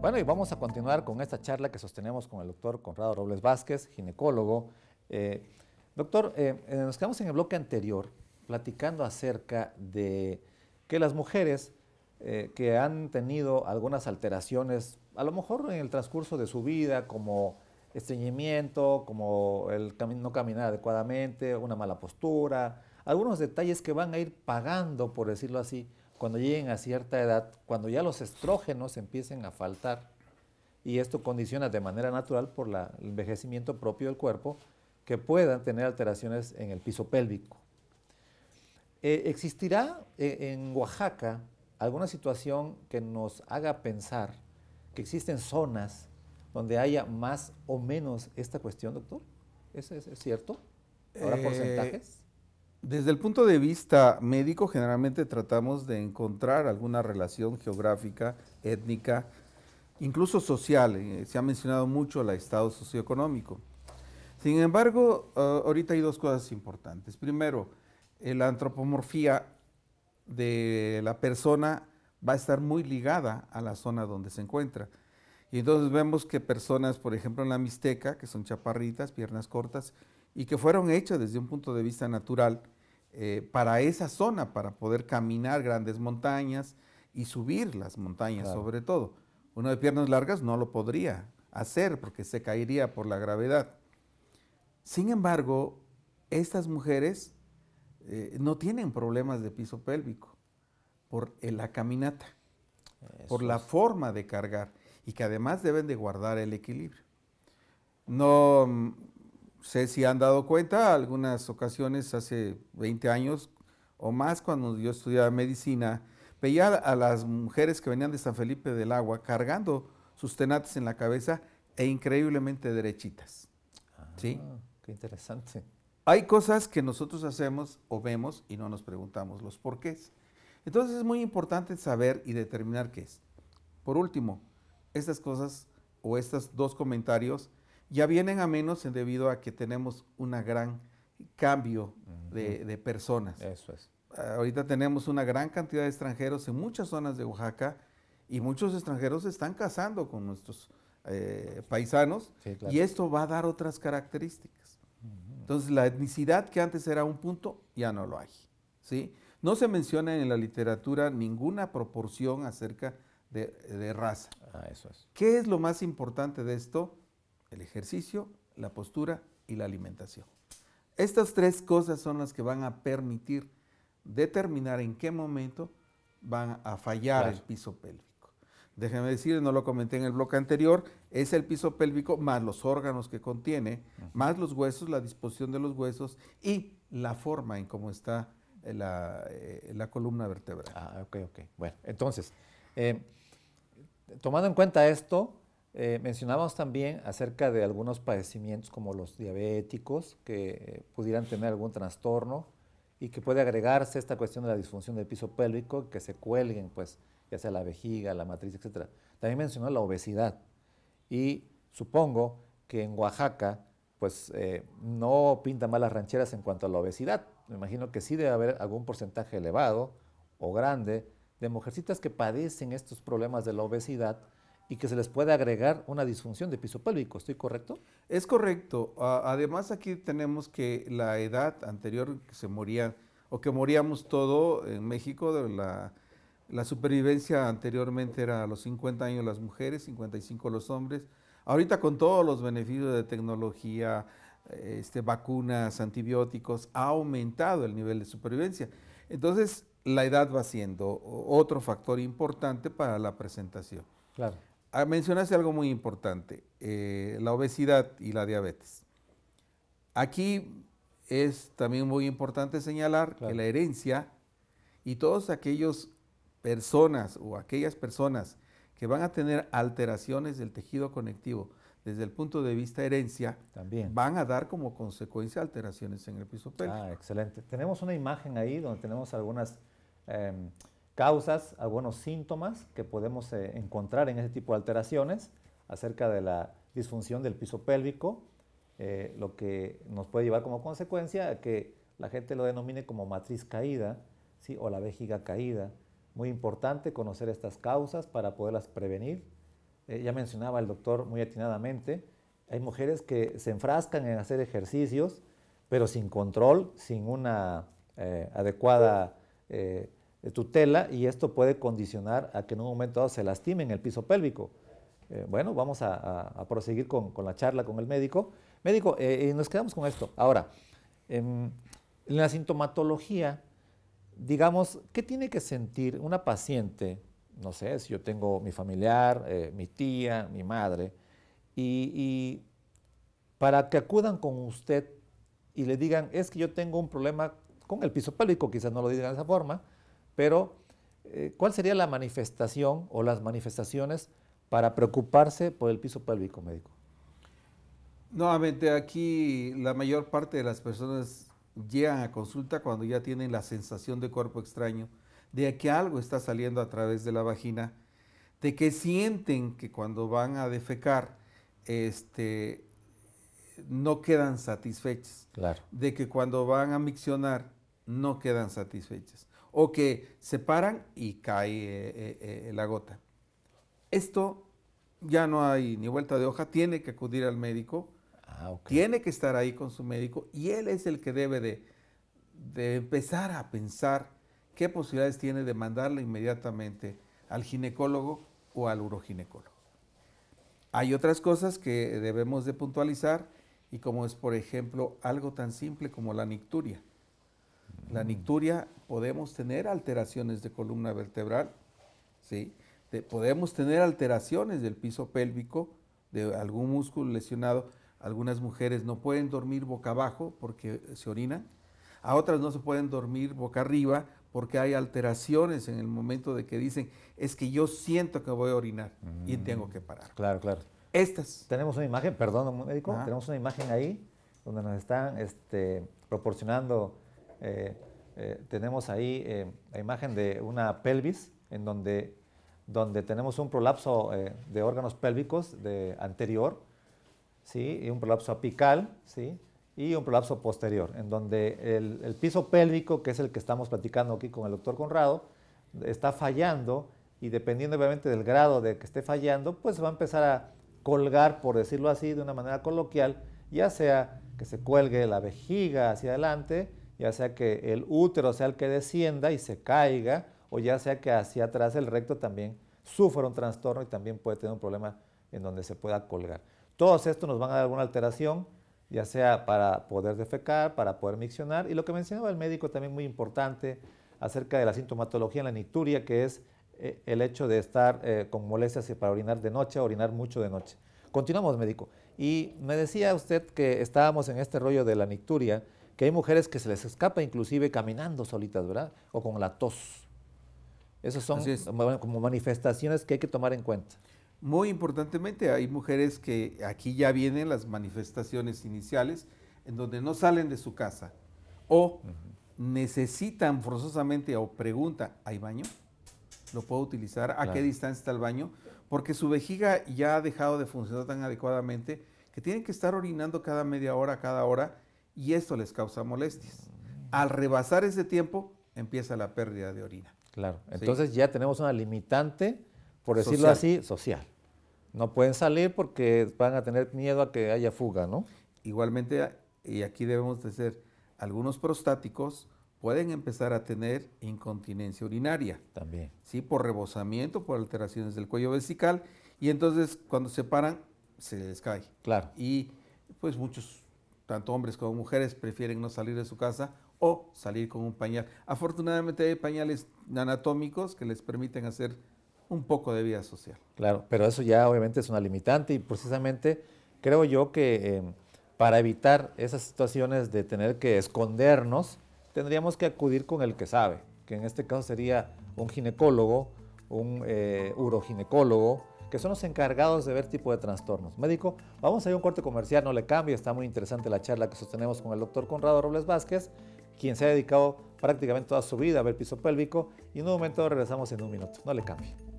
Bueno, y vamos a continuar con esta charla que sostenemos con el doctor Conrado Robles Vázquez, ginecólogo. Eh, doctor, eh, eh, nos quedamos en el bloque anterior platicando acerca de que las mujeres que han tenido algunas alteraciones, a lo mejor en el transcurso de su vida, como estreñimiento, como el no caminar adecuadamente, una mala postura, algunos detalles que van a ir pagando, por decirlo así, cuando lleguen a cierta edad, cuando ya los estrógenos empiecen a faltar, y esto condiciona de manera natural por el envejecimiento propio del cuerpo, que puedan tener alteraciones en el piso pélvico. Eh, ¿Existirá eh, en Oaxaca alguna situación que nos haga pensar que existen zonas donde haya más o menos esta cuestión, doctor? ¿Es, es, cierto? ¿Habrá eh, porcentajes? Desde el punto de vista médico, generalmente tratamos de encontrar alguna relación geográfica, étnica, incluso social. Eh, se ha mencionado mucho el estado socioeconómico. Sin embargo, ah, ahorita hay dos cosas importantes. Primero, eh, la antropomorfía de la persona va a estar muy ligada a la zona donde se encuentra. Y entonces vemos que personas, por ejemplo, en la Mixteca, que son chaparritas, piernas cortas, y que fueron hechas desde un punto de vista natural eh, para esa zona, para poder caminar grandes montañas y subir las montañas sobre todo. Uno de piernas largas no lo podría hacer porque se caería por la gravedad. Sin embargo, estas mujeres eh, no tienen problemas de piso pélvico por la caminata, por la forma de cargar y que además deben de guardar el equilibrio. No sé si han dado cuenta, algunas ocasiones hace 20 años o más cuando yo estudiaba medicina, veía a las mujeres que venían de San Felipe del Agua cargando sus tenates en la cabeza e increíblemente derechitas. ¿Sí? Ah, qué interesante. Hay cosas que nosotros hacemos o vemos y no nos preguntamos los porqués. Entonces es muy importante saber y determinar qué es. Por último, estas cosas o estos dos comentarios ya vienen a menos debido a que tenemos un gran cambio de, personas. Eso es. Ahorita tenemos una gran cantidad de extranjeros en muchas zonas de Oaxaca y muchos extranjeros se están casando con nuestros eh, paisanos y esto va a dar otras características. Entonces la etnicidad que antes era un punto ya no lo hay. ¿sí? No se menciona en la literatura ninguna proporción acerca de, raza. Ah, eso es. ¿Qué es lo más importante de esto? El ejercicio, la postura y la alimentación. Estas tres cosas son las que van a permitir determinar en qué momento van a fallar el piso pélvico. Déjeme decir, no lo comenté en el bloque anterior, es el piso pélvico más los órganos que contiene, más los huesos, la disposición de los huesos y la forma en cómo está la, eh, la columna vertebral. Ah, ok, ok. Bueno, entonces, eh, tomando en cuenta esto, eh, mencionábamos también acerca de algunos padecimientos como los diabéticos que eh, pudieran tener algún trastorno y que puede agregarse esta cuestión de la disfunción del piso pélvico, que se cuelguen, pues, ya sea la vejiga, la matriz, etc. También mencionó la obesidad y supongo que en Oaxaca, pues, eh, no pintan mal las rancheras en cuanto a la obesidad. Me imagino que sí debe haber algún porcentaje elevado o grande de mujercitas que padecen estos problemas de la obesidad y que se les puede agregar una disfunción de piso pélvico. ¿Estoy correcto? Es correcto. Además aquí tenemos que la edad anterior que se moría o que moríamos todo en México, de la, la supervivencia anteriormente era a los 50 años las mujeres, 55 los hombres. Ahorita con todos los beneficios de tecnología, este, vacunas, antibióticos, ha aumentado el nivel de supervivencia. Entonces, la edad va siendo otro factor importante para la presentación. Claro. Ah, mencionaste algo muy importante, eh, la obesidad y la diabetes. Aquí es también muy importante señalar que la herencia y todas aquellas personas o aquellas personas que van a tener alteraciones del tejido conectivo desde el punto de vista herencia, También. van a dar como consecuencia alteraciones en el piso pélvico. Ah, excelente. Tenemos una imagen ahí donde tenemos algunas em, causas, algunos síntomas que podemos eh, encontrar en ese tipo de alteraciones acerca de la disfunción del piso pélvico, eh, lo que nos puede llevar como consecuencia a que la gente lo denomine como matriz caída ¿sí? o la vejiga caída. Muy importante conocer estas causas para poderlas prevenir eh, ya mencionaba el doctor muy atinadamente, hay mujeres que se enfrascan en hacer ejercicios, pero sin control, sin una eh, adecuada tutela, y esto puede condicionar a que en un momento dado se lastimen el piso pélvico. bueno, vamos a, proseguir con, la charla con el médico. Médico, y nos quedamos con esto. Ahora, en la sintomatología, digamos, ¿qué tiene que sentir una paciente? No sé, si yo tengo mi familiar, eh, mi tía, mi madre, y, para que acudan con usted y le digan, es que yo tengo un problema con el piso pélvico, quizás no lo digan de esa forma, pero eh, ¿cuál sería la manifestación o las manifestaciones para preocuparse por el piso pélvico médico? Nuevamente, aquí la mayor parte de las personas llegan a consulta cuando ya tienen la sensación de cuerpo extraño, de que algo está saliendo a través de la vagina, de que sienten que cuando van a defecar, este, no quedan satisfechas, de que cuando van a miccionar no quedan satisfechas, o que se paran y cae eh, eh, eh, la gota. Esto ya no hay ni vuelta de hoja, tiene que acudir al médico, Ah, Tiene que estar ahí con su médico y él es el que debe de, empezar a pensar qué posibilidades tiene de mandarle inmediatamente al ginecólogo o al uroginecólogo. Hay otras cosas que debemos de puntualizar y como es por ejemplo algo tan simple como la nicturia. La nicturia podemos tener alteraciones de columna vertebral, ¿sí? podemos tener alteraciones del piso pélvico, de algún músculo lesionado, algunas mujeres no pueden dormir boca abajo porque se orinan. A otras no se pueden dormir boca arriba porque hay alteraciones en el momento de que dicen, es que yo siento que voy a orinar y mm. tengo que parar. Claro, claro. Estas. Tenemos una imagen, perdón, médico, tenemos una imagen ahí donde nos están este, proporcionando, eh, eh, tenemos ahí eh, la imagen de una pelvis en donde, donde tenemos un prolapso de órganos pélvicos de anterior, ¿sí? y un prolapso apical ¿sí? y un prolapso posterior, en donde el, piso pélvico, que es el que estamos platicando aquí con el doctor Conrado, está fallando y dependiendo obviamente del grado de que esté fallando, pues va a empezar a colgar, por decirlo así, de una manera coloquial, ya sea que se cuelgue la vejiga hacia adelante, ya sea que el útero sea el que descienda y se caiga, o ya sea que hacia atrás el recto también sufra un trastorno y también puede tener un problema en donde se pueda colgar. Todos estos nos van a dar alguna alteración, ya sea para poder defecar, para poder miccionar, y lo que mencionaba el médico también muy importante acerca de la sintomatología en la nicturia, que es eh, el hecho de estar eh, con molestias para orinar de noche, orinar mucho de noche. Continuamos, médico. Y me decía usted que estábamos en este rollo de la nicturia, que hay mujeres que se les escapa inclusive caminando solitas, ¿verdad? O con la tos. Esas son como manifestaciones que hay que tomar en cuenta. Muy importantemente, hay mujeres que aquí ya vienen las manifestaciones iniciales, en donde no salen de su casa o necesitan forzosamente o preguntan, ¿hay baño? ¿Lo puedo utilizar? ¿A qué distancia está el baño? Porque su vejiga ya ha dejado de funcionar tan adecuadamente que tienen que estar orinando cada media hora, cada hora, y esto les causa molestias. Al rebasar ese tiempo, empieza la pérdida de orina. Claro, entonces ya tenemos una limitante por decirlo así, social. No pueden salir porque van a tener miedo a que haya fuga, ¿no? Igualmente, y aquí debemos de ser, algunos prostáticos pueden empezar a tener incontinencia urinaria. También. Sí, por rebosamiento, por alteraciones del cuello vesical, y entonces cuando se paran, se les cae. Claro. Y pues muchos, tanto hombres como mujeres, prefieren no salir de su casa o salir con un pañal. Afortunadamente hay pañales anatómicos que les permiten hacer un poco de vida social. Claro, pero eso ya obviamente es una limitante y precisamente creo yo que em, para evitar esas situaciones de tener que escondernos, tendríamos que acudir con el que sabe, que en este caso sería un ginecólogo, un eh, uroginecólogo, que son los encargados de ver tipo de trastornos. Médico, vamos a ir a un corte comercial, no le cambie, está muy interesante la charla que sostenemos con el doctor Conrado Robles Vázquez, quien se ha dedicado prácticamente toda su vida a ver piso pélvico, y en un momento regresamos en un minuto, no le cambie.